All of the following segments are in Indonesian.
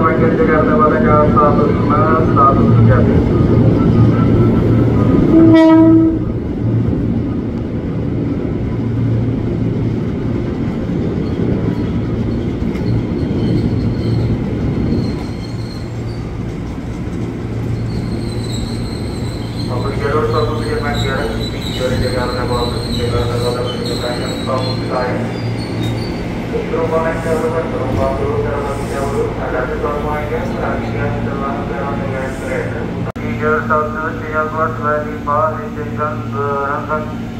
Kementerian Jakarta pada tanggal 15 Years of two years, what very far, it is done, uh,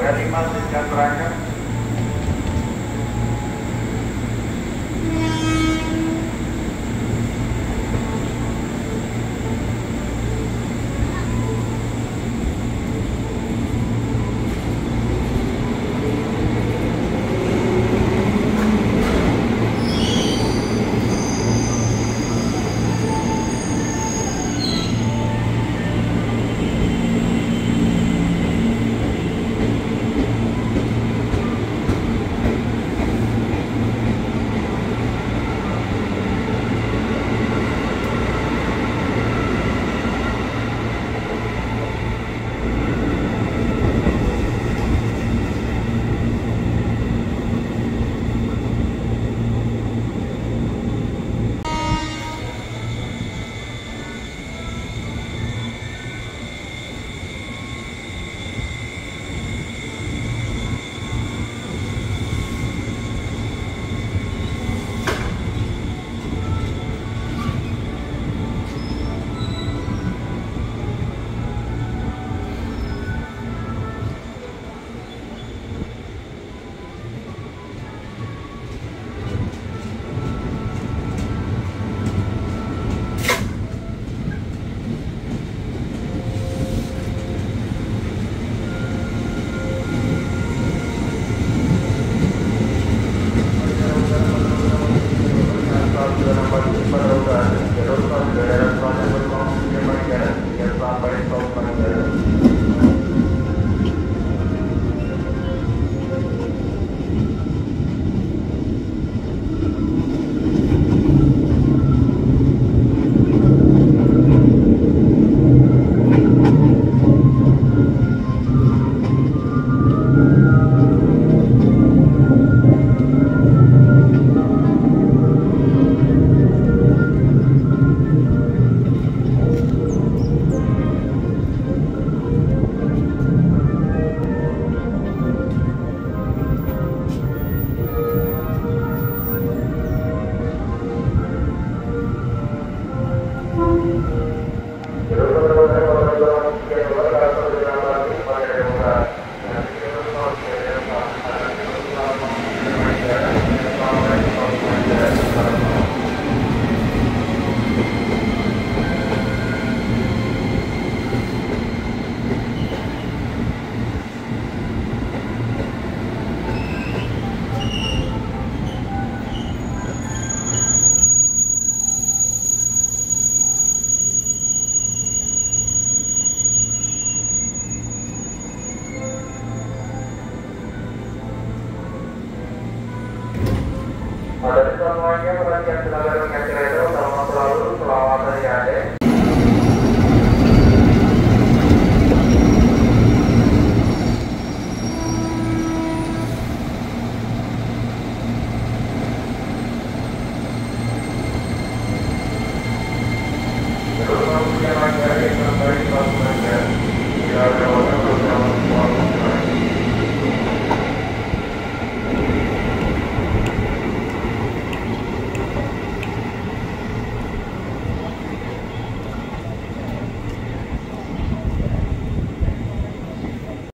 Where lima sejak berangkat